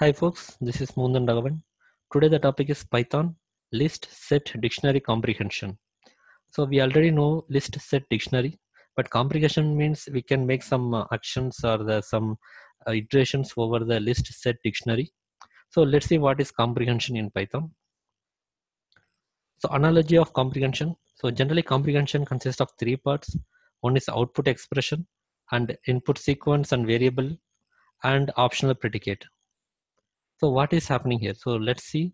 Hi folks, this is Mundan Raghavan. Today the topic is Python list set dictionary comprehension. So we already know list set dictionary, but comprehension means we can make some uh, actions or the, some uh, iterations over the list set dictionary. So let's see what is comprehension in Python. So analogy of comprehension. So generally comprehension consists of three parts. One is output expression and input sequence and variable and optional predicate. So what is happening here? So let's see.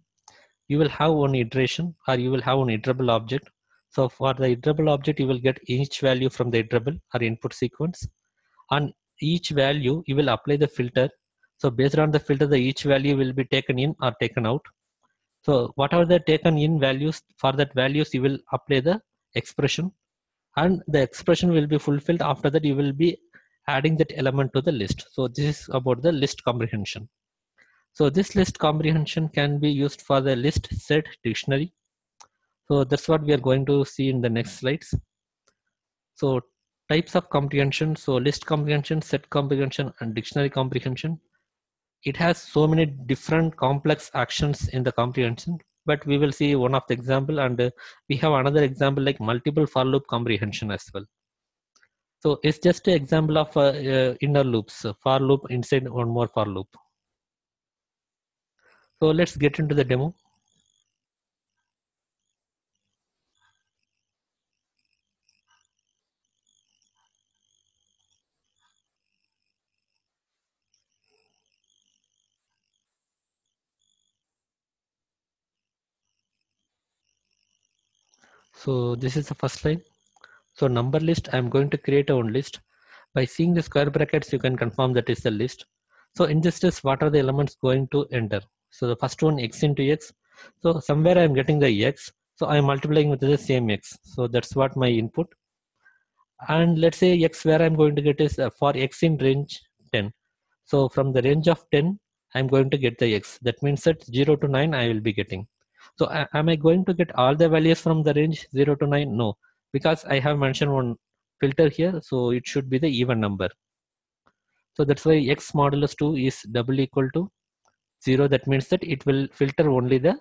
You will have one iteration or you will have one iterable object. So for the iterable object, you will get each value from the iterable or input sequence. On each value, you will apply the filter. So based on the filter, the each value will be taken in or taken out. So whatever the taken in values, for that values, you will apply the expression and the expression will be fulfilled. After that, you will be adding that element to the list. So this is about the list comprehension. So this list comprehension can be used for the list set dictionary. So that's what we are going to see in the next slides. So types of comprehension. So list comprehension, set comprehension, and dictionary comprehension. It has so many different complex actions in the comprehension, but we will see one of the example and we have another example like multiple for loop comprehension as well. So it's just an example of uh, uh, inner loops, for loop inside one more for loop. So let's get into the demo. So this is the first line. So number list, I'm going to create a own list. By seeing the square brackets, you can confirm that is the list. So in this list, what are the elements going to enter? So the first one x into x. So somewhere I'm getting the x. So I'm multiplying with the same x. So that's what my input. And let's say x where I'm going to get is uh, for x in range 10. So from the range of 10, I'm going to get the x. That means that 0 to 9 I will be getting. So am I going to get all the values from the range 0 to 9? No, because I have mentioned one filter here. So it should be the even number. So that's why x modulus 2 is double equal to 0 that means that it will filter only the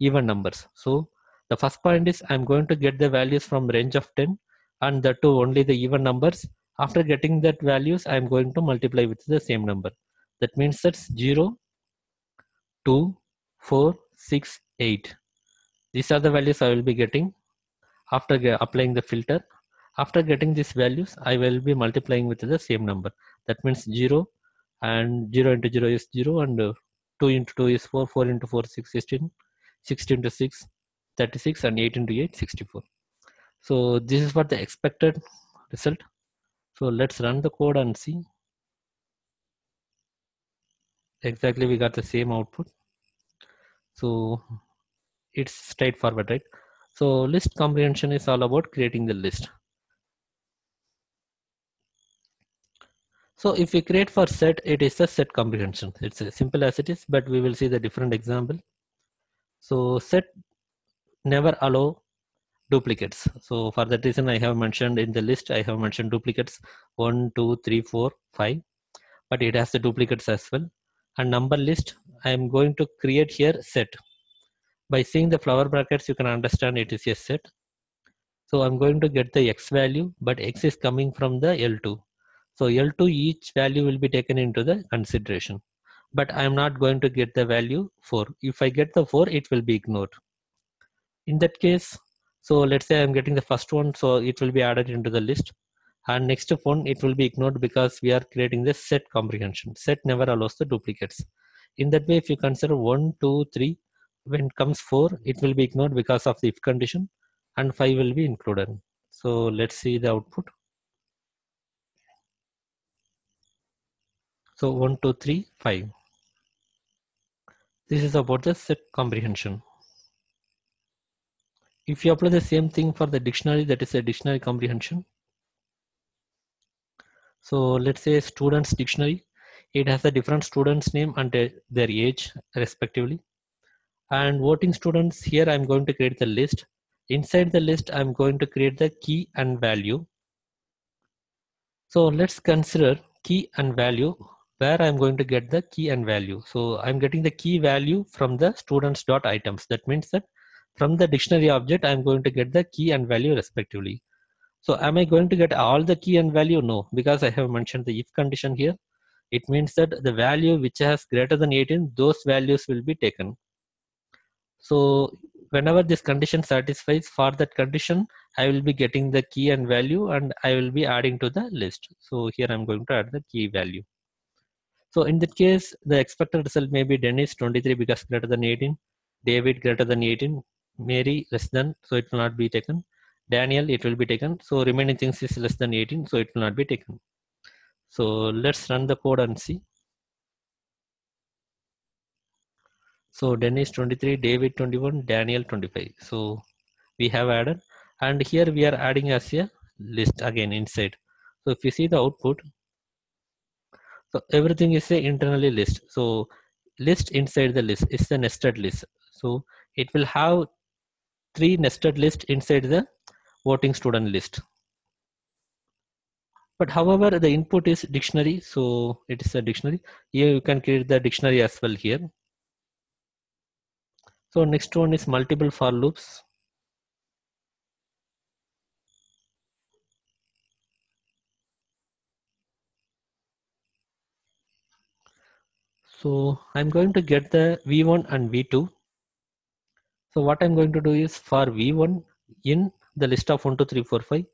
even numbers. So the first point is i'm going to get the values from range of 10 and the two only the even numbers. After getting that values i'm going to multiply with the same number. That means that's 0 2 4 6 8 these are the values i will be getting after applying the filter. After getting these values i will be multiplying with the same number. That means 0 and 0 into 0 is 0 and uh, 2 into 2 is 4 4 into 4 6 16 16 to 6 36 and 8 into 8 64 so this is what the expected result. So let's run the code and see. Exactly we got the same output. So it's straightforward right? So list comprehension is all about creating the list So if we create for set, it is a set comprehension. It's as simple as it is, but we will see the different example. So set never allow duplicates. So for that reason, I have mentioned in the list, I have mentioned duplicates one, two, three, four, five, but it has the duplicates as well. And number list, I am going to create here set. By seeing the flower brackets, you can understand it is a set. So I'm going to get the x value, but x is coming from the L2. So L2 each value will be taken into the consideration. But I am not going to get the value 4. If I get the 4, it will be ignored. In that case, so let's say I'm getting the first one, so it will be added into the list. And next one, it will be ignored because we are creating the set comprehension. Set never allows the duplicates. In that way, if you consider 1, 2, 3, when it comes 4, it will be ignored because of the if condition and 5 will be included. So let's see the output. So 1, 2, 3, 5. This is about the set comprehension. If you apply the same thing for the dictionary, that is a dictionary comprehension. So let's say students dictionary. It has a different student's name and their age respectively. And voting students here, I'm going to create the list. Inside the list, I'm going to create the key and value. So let's consider key and value where I'm going to get the key and value. So I'm getting the key value from the students dot items. That means that from the dictionary object, I'm going to get the key and value respectively. So am I going to get all the key and value? No, because I have mentioned the if condition here. It means that the value which has greater than 18, those values will be taken. So whenever this condition satisfies for that condition, I will be getting the key and value and I will be adding to the list. So here I'm going to add the key value. So in that case, the expected result may be Dennis 23 because greater than 18, David greater than 18, Mary less than, so it will not be taken. Daniel, it will be taken. So remaining things is less than 18, so it will not be taken. So let's run the code and see. So Dennis 23, David 21, Daniel 25. So we have added and here we are adding as a list again inside. So if you see the output, so everything is a internally list. So list inside the list is the nested list. So it will have three nested list inside the voting student list. But however, the input is dictionary. So it is a dictionary. Here you can create the dictionary as well here. So next one is multiple for loops. So I'm going to get the V1 and V2. So what I'm going to do is for V1 in the list of 1, 2, 3, 4, 5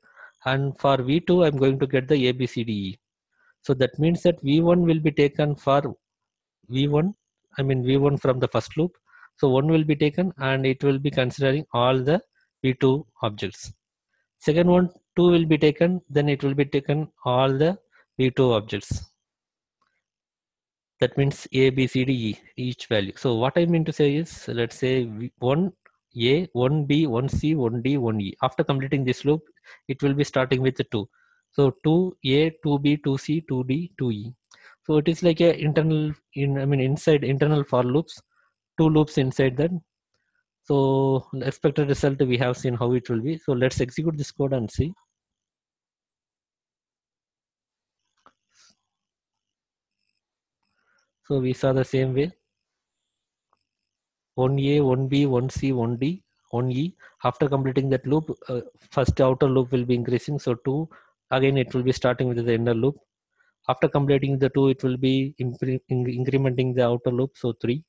and for V2 I'm going to get the A, B, C, D, E. So that means that V1 will be taken for V1, I mean V1 from the first loop. So one will be taken and it will be considering all the V2 objects. Second one, 2 will be taken, then it will be taken all the V2 objects that means a b c d e each value. So what i mean to say is let's say 1 a 1 b 1 c 1 d 1 e. After completing this loop it will be starting with the 2 so 2 a 2 b 2 c 2 d 2 e. So it is like a internal in i mean inside internal for loops two loops inside that. So expected result we have seen how it will be. So let's execute this code and see So we saw the same way. 1A, 1B, 1C, 1D, 1E. After completing that loop, uh, first outer loop will be increasing. So 2, again it will be starting with the inner loop. After completing the 2, it will be incrementing the outer loop. So 3.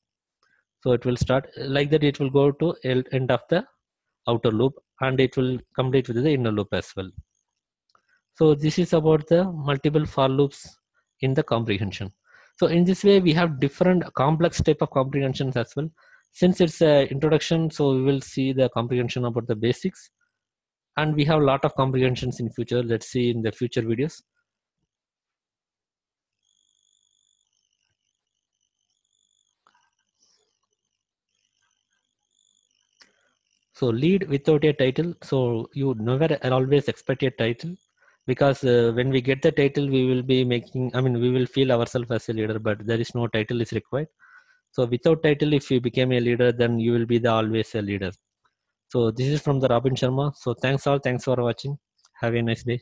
So it will start like that. It will go to end of the outer loop and it will complete with the inner loop as well. So this is about the multiple for loops in the comprehension. So in this way, we have different complex type of comprehensions as well. Since it's an introduction, so we will see the comprehension about the basics. And we have a lot of comprehensions in future. Let's see in the future videos. So lead without a title. So you never always expect a title because uh, when we get the title we will be making i mean we will feel ourselves as a leader but there is no title is required. So without title if you became a leader then you will be the always a leader. So this is from the robin sharma. So thanks all. Thanks for watching. Have a nice day